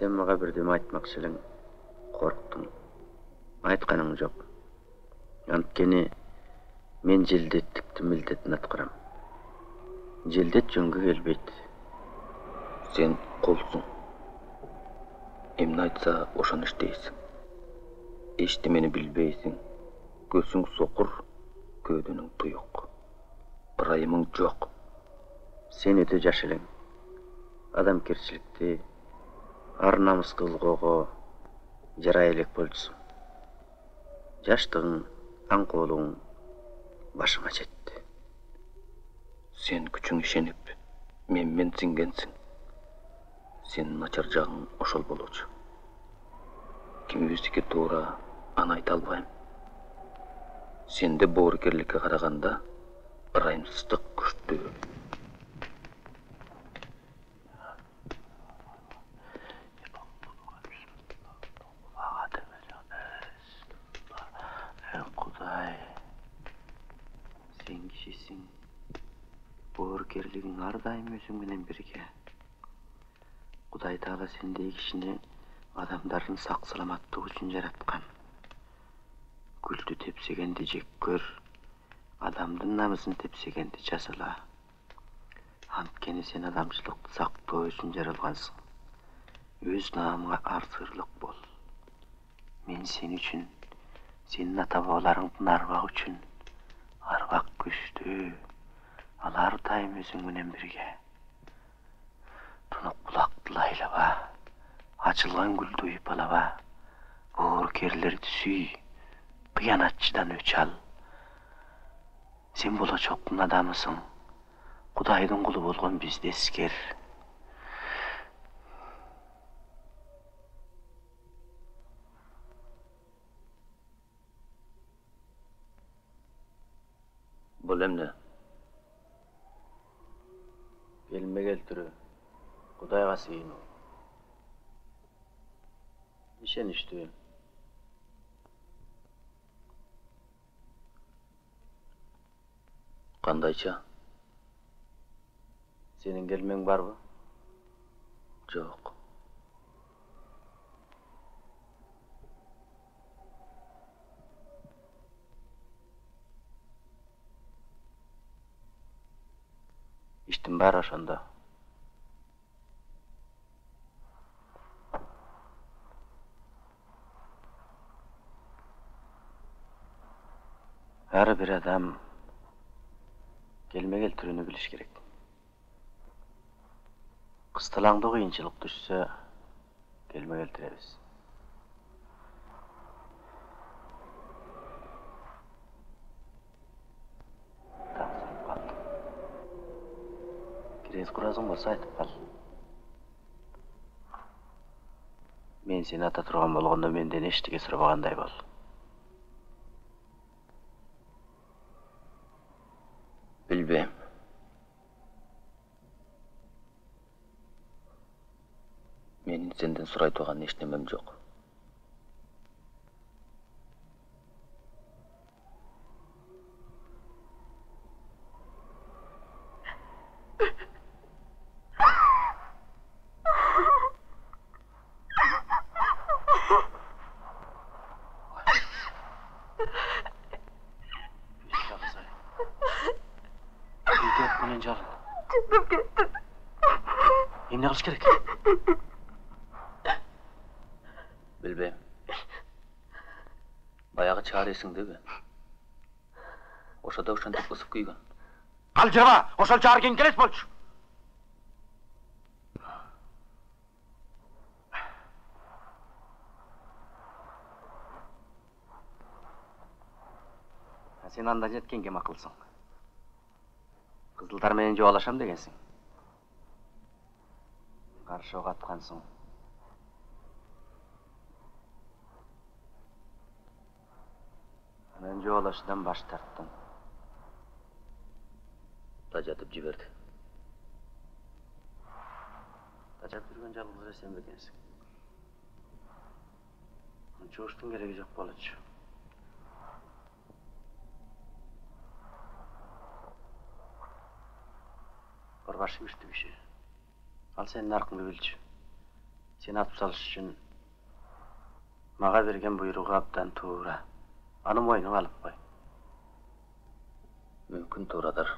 сен мага бирдеме айтмакчы элең корктуң айтканың жок анткени мен желдеттиктин милдетин аткарам желдет жөнгө келбейт сен кулсуң эмне айтса ошону иштейсиң эчтемени билбейсиң көзүң сокур көөдөнүң туюк ырайымың жок сен өтө жаш элең адамгерчиликти ар намысты улгоого жарай элек болчусуң жаштыгың аңкоолугуң башыма жетти. Сен күчүңө ишенип менен сиңгенсиң сенин начар жагың ошол болчу кимибиздики туура аны айта албайм. Сенде боорукерликке караганда ырайымсыздык күчтүү боорукерлигиң ар дайым өзүң менен бирге кудай таала сендей кишини адамдардын сак саламаттыгы үчүн жараткан гүлдү тепсегенди жек көр адамдын намысын тепсегенди жазала анткени сен адамчылыкты сактоо үчүн жаралгансың өз наамыңа артырлык бол мен сен үчүн сенин ата бабаларыңдын арбак үчүн арбак күчтүү ал ар дайым өзүң менен бирге тунук булакты лайлаба ачылган гүлдү уйпалаба боорукерлерди сүй кыянатчыдан өч ал. Сен болочоктун адамысың. Кудайдын кулу болгон бизди эскер келтирүү. Кудайга сыйынуу. Ишеничтүү. Кандайча? Сенин келмең барбы? Жок. Иштин баары ошондо бир адам келме келтирүүнү билиш керек кысталаңдуу кыйынчылык түшсө келме калдым кирез куразың болсо айтып кал мен сени ата турган болгондо менден эчтеке сурабагандай бол сурай турган эчнемем жок менен Çıkıp gittim. эмне кылыш керек эсиңдеби ошодо ошентип кысып күйгөн калжырба ошолчо арген келес болчу. Сен анда жеткенге акылсың? Кызылдар менен жобалашам дегенсиң. Каршы ок аткансың. н жоолашуудан баш тарттым. Тажатып жиберди. Тажатып жүргөн жалгыз эле сен бекенсиң. Мынча унчугуштун кереги жок болочу. Арбашы күчтүү киши ал сенин аркыңды билчү. Сени атып салыш үчүн мага берген буйругу абдан туура. Аны мойныңа алып қой мүмкін турадар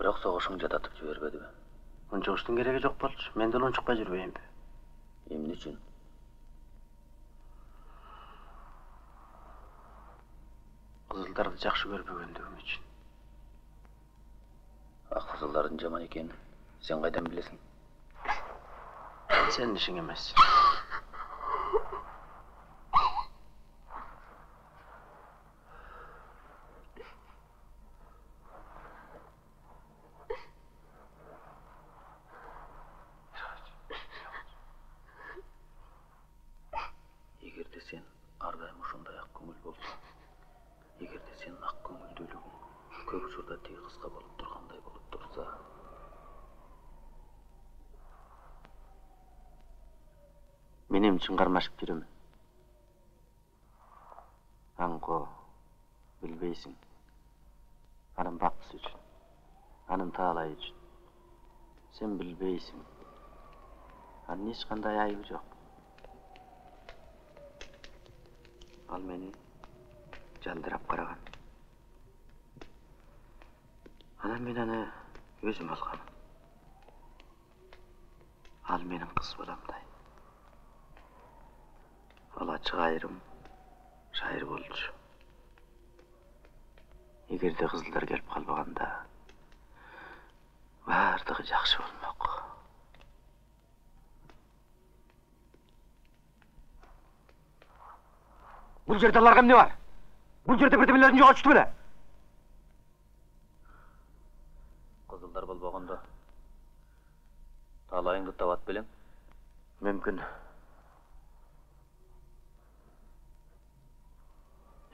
бірақ соғышың жататып жібербедіби унчугуштун кереги жок болчу мен деле унчукпай жүрбөйүнбү эмне үчүн кызылдарды жакшы көрбөгөндүгүм үчүн ак кызылдардын жаман экенин сен кайдан билесиң сенин ишиң эмес эгерде сен ар дайым ушундай ак көңүл болсоң эгерде сенин ак учурда тиги кыска болуп тургандай болуп турса мен эмне үчүн кармашып жүрөмүн аңко билбейсиң анын бактысы үчүн анын таалайы үчүн сен билбейсиң анын эч кандай айыбы жок ал мени жалдырап караган анан мен аны өзүм алгам ал менин кыз баламдай ал ачык айрым шайыр болчу эгерде кызылдар келип калбаганда баардыгы жакшы болмок бул жерде аларга эмне бар бул жерде бирдемелерин жоготушту беле кызылдар болбогондо таалайыңды табат белең мүмкүн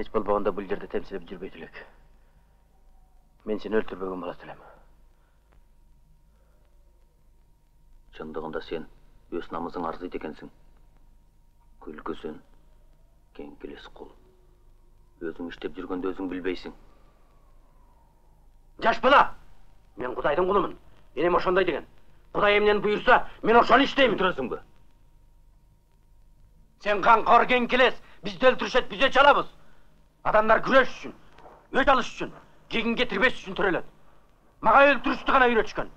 эч болбогондо бул жерде темселеп жүрбөйт элек мен сени өлтүрбөгөн болот элем чындыгында сен өз намызың арзыйт экенсиң күлкүсүн кеңкелес кул өзүң иштеп жүргөндө өзүң билбейсиң жаш бала! Мен кудайдын кулумун энем ошондой деген кудай эмнени буйрса мен ошону иштеймин бүтүрөсүңбү сен камкор кеңкелес бизди өлтүрүшөт биз өч алабыз адамдар күрөш үчүн өч алыш үчүн кегин кетирбеш үчүн төрөлөт мага өлтүрүштү гана үйрөтүшкөн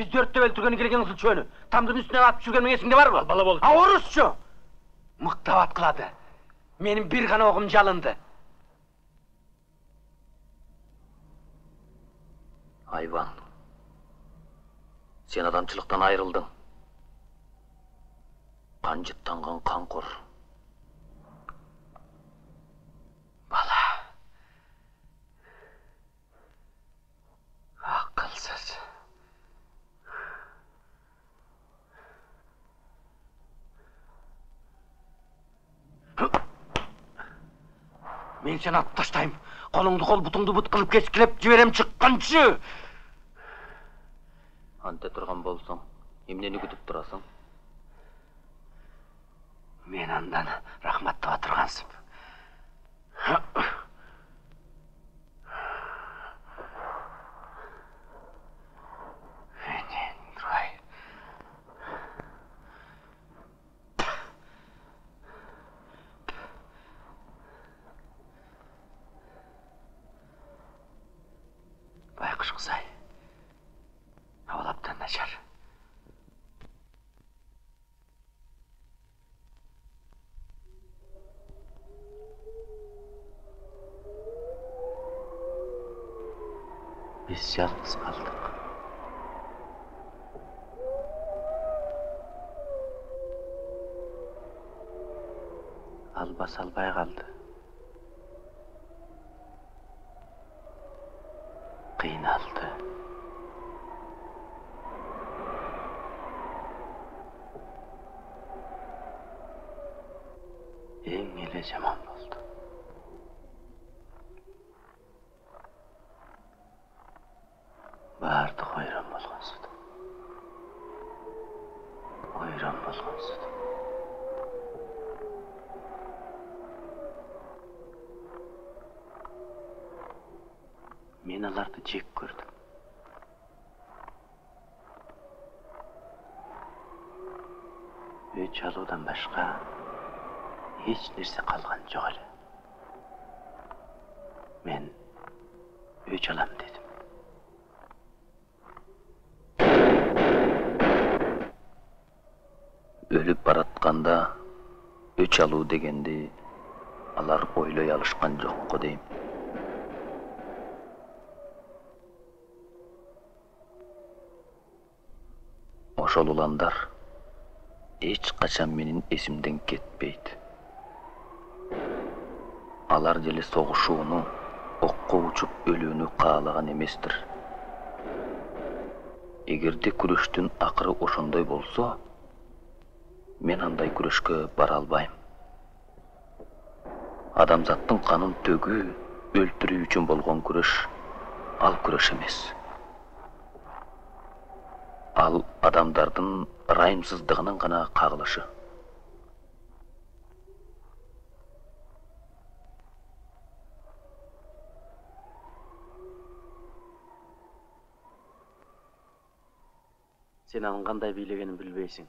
бизди өрттөп өлтүргөнү келген кызылчөөнү тамдын үстүнөн атып жүргөн эсиңде барбы бала болуп а орусчу мыктап аткылады менин бир гана огум жалынды айбан сен адамчылыктан айрылдың канжыттанган канкор бала акылсыз мен сени атып колуңду кол бутуңду бут кылып кескилеп жиберем чыкканчы анте турган болсоң эмнени күтүп турасың мен андан рахматтаба тургансып биз жалгыз калдык ал баса албай ойрон болгонсуд мен аларды жек көрдүм өч алуудан башка эч нерсе калган жок эле мен өч алам өч алуу дегенди алар ойлой алышкан жокко дейм. Ошол уландар эч качан менин эсимден кетпейт. Алар деле согушууну окко учуп өлүүнү каалаган эместир. Эгерде күрөштүн акыры ошондой болсо мен андай күрөшкө бара албайм адамзаттын канын төгүү өлтүрүү үчүн болгон күрөш ал күрөш эмес ал адамдардын ырайымсыздыгынын гана кагылышы сен анын кандай бийлегенин билбейсиң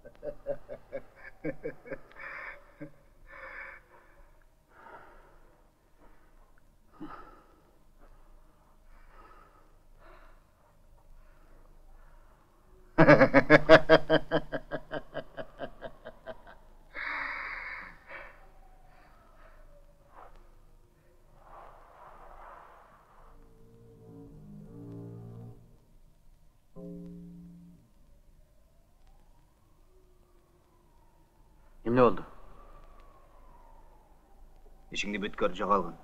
Kimle oldu? E İşingdi büt görüce kalgın.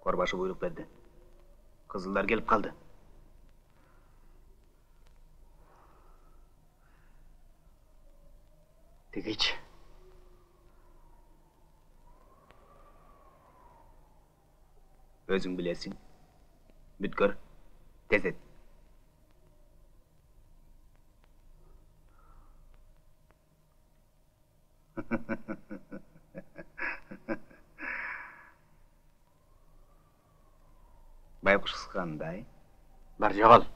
Korbaşı buyruk verdi. Kızıllar gelip kaldı. Tigiç. Özün bilesin. Bütkör. Tez et. байкуш кандай бар жогол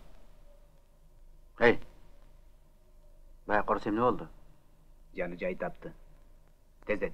эй байкорс эмне болду жаны жай тапты. Тез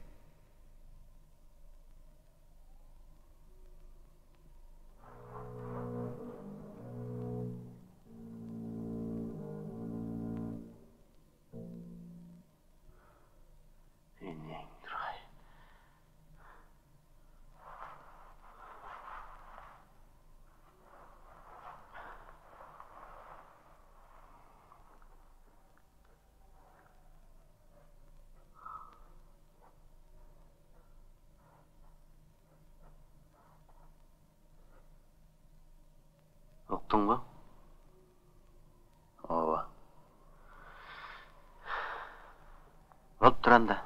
уктуңбу ооба болуптур анда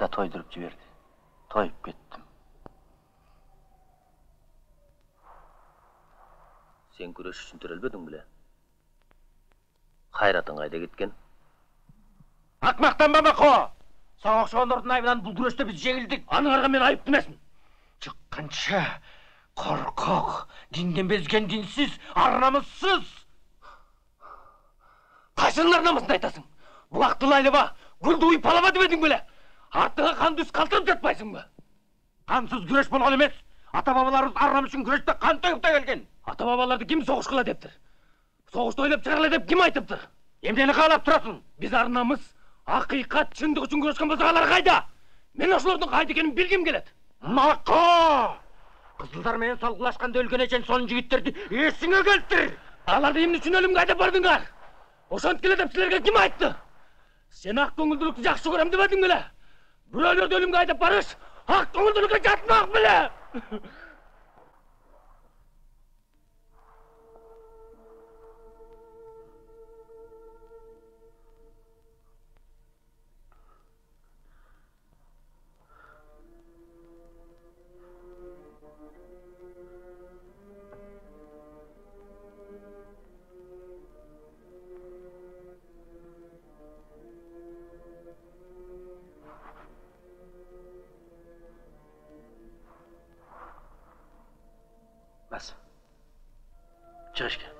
Da toydurup жиберди. Toyup кеттим. Sen күреш үчүн төрөлбөдүң беле? Кайратың кайда кеткен? Акмактанба Мako! Сага окшогондордун айыбынан бул күрөштө биз жеңилдик. Анын арга мен айыптуу эмесмин. Чыкканча коркок, динден безген динсиз, ар намыссыз. Кайсынын ар намысын айтасың? Булакты лайлаба, гүлдү уюп алаба дебедиң беле? Артыңа канды үз калтырып жатпайсыңбы? Кансыз күрөш болгон эмес. Ата бабаларыбыз ар намыс үчүн күрөштө кан төгүп та келген. Ата бабаларды ким согушкула дептир? Согушты ойлоп чыгарыла деп ким айтыптыр? Эмнени каалап турасың? Биз ар намыс, акыйкат, чындык үчүн күрөшкөн болсок алар кайда? Мен ошолордун кайда экенин билгим келет. Мako! Кызылдар менен салгылашканда өлгөн эчен сонун жигиттерди эсиңе келтир. Аларды эмне үчүн өлүмгө айдап бардыңар? Келе деп силерге ким айтты? Сен ак көңүлдүүлүктү жакшы көрөм дебедиң беле? Бирөөлөрдү өлүмгө айдап барыш ак көңүлдүүлүккө жатмак беле? Чашка.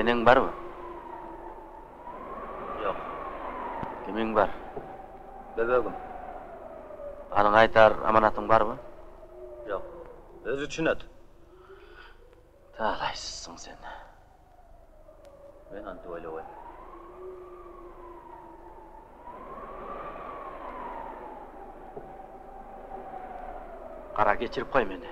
Энең барбы? Жок, Кимиң бар? бөбөгүм. Анын айтар аманатың барбы? Жок. Өзү түшүнөт. Талайсызсың сен. Мен антип ойлобойм. Кара кечирип кой мени.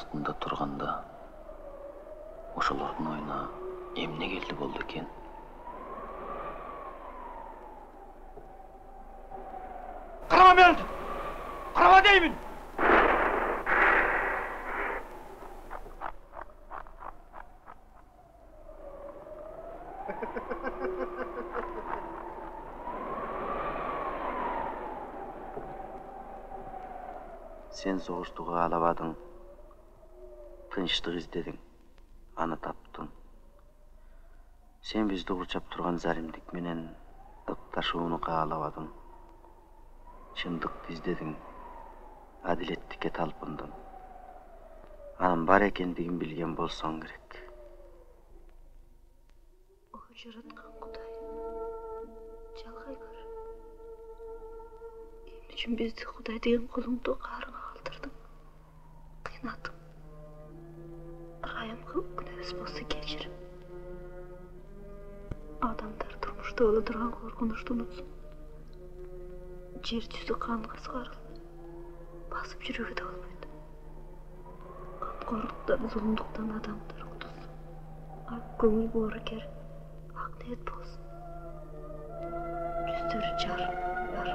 Астында турганда ошолордун оюна эмне келди болду экен? Карама мен! Карама деймин! Сен согушту каалабадың. Тынчтык издедиң. Аны таптың. Сен бизди курчап турган заримдик менен ыкташууну каалабадың. Чындыкты издедиң. Адилеттикке талпындың. Анын бар экендигин билген болсоң керек. О жараткан Кудай. Көр. Эмне үчүн бизди Кудай деген колуңду каарыңа күнөөбүз болсо кечир. Адамдар боло турган коркунучту унутсун. Жер жүзү канга сыгарылды. Басып жүрүүгө да болбойт. Камкорлуктан, зулумдуктан адамдар кутулsun. Ак көңүл боорукер, ак ниет болсун. Жүздөрү жар, ар